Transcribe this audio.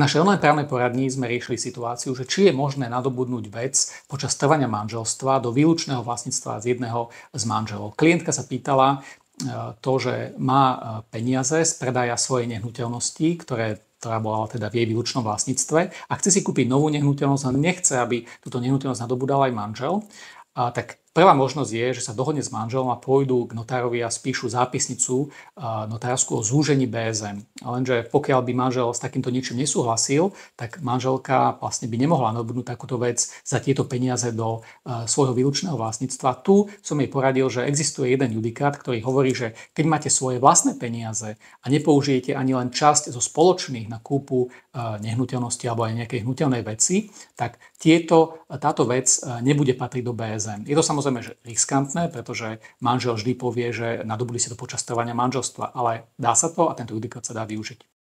našej online právnej poradni sme riešili situáciu, že či je možné nadobudnúť vec počas trvania manželstva do výlučného vlastníctva z jedného z manželov. Klientka sa pýtala e, to, že má e, peniaze z predaja svojej nehnuteľnosti, ktoré ktorá bola teda v jej výlučnom vlastníctve a chce si kúpiť novú nehnuteľnosť a nechce, aby túto nehnuteľnosť nadobudal aj manžel, a tak Prvá možnosť je, že sa dohodne s manželom a pôjdu k notárovi a spíšu zápisnicu notárskú o zúžení BSM. Lenže pokiaľ by manžel s takýmto ničím nesúhlasil, tak manželka vlastne by nemohla nadobudnúť takúto vec za tieto peniaze do svojho výlučného vlastníctva. Tu som jej poradil, že existuje jeden judikát, ktorý hovorí, že keď máte svoje vlastné peniaze a nepoužijete ani len časť zo spoločných na kúpu nehnuteľnosti alebo aj nejakej hnutelnej veci, tak tieto, táto vec nebude patriť do BSM. Je to samozrejme že riskantné, pretože manžel vždy povie, že nadobudli si to počas trvania manželstva, ale dá sa to a tento judikát sa dá využiť.